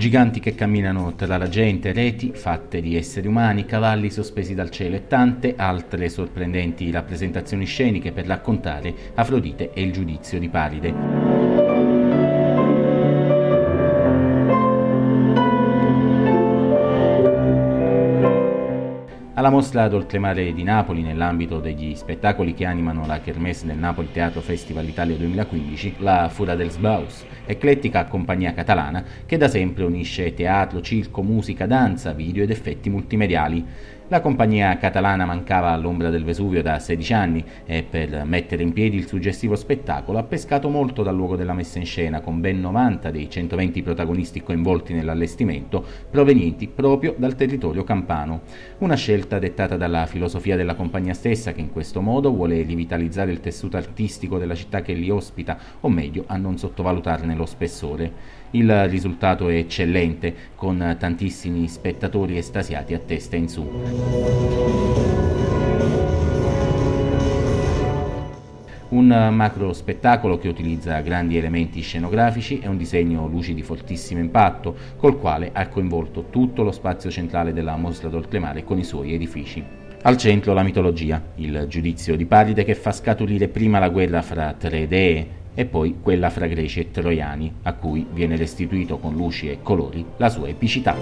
giganti che camminano tra la gente, reti fatte di esseri umani, cavalli sospesi dal cielo e tante altre sorprendenti rappresentazioni sceniche per raccontare Afrodite e il giudizio di Paride. Alla mostra d'oltremare di Napoli, nell'ambito degli spettacoli che animano la Kermesse del Napoli Teatro Festival Italia 2015, la Fura dels Baus, eclettica compagnia catalana che da sempre unisce teatro, circo, musica, danza, video ed effetti multimediali. La compagnia catalana mancava all'ombra del Vesuvio da 16 anni e per mettere in piedi il suggestivo spettacolo ha pescato molto dal luogo della messa in scena, con ben 90 dei 120 protagonisti coinvolti nell'allestimento provenienti proprio dal territorio campano. Una scelta dettata dalla filosofia della compagnia stessa che in questo modo vuole rivitalizzare il tessuto artistico della città che li ospita, o meglio a non sottovalutarne lo spessore. Il risultato è eccellente, con tantissimi spettatori estasiati a testa in su. Un macro spettacolo che utilizza grandi elementi scenografici e un disegno luci di fortissimo impatto, col quale ha coinvolto tutto lo spazio centrale della mostra d'Oltremare con i suoi edifici. Al centro la mitologia, il giudizio di Paride che fa scaturire prima la guerra fra tre dee e poi quella fra greci e troiani, a cui viene restituito con luci e colori la sua epicità.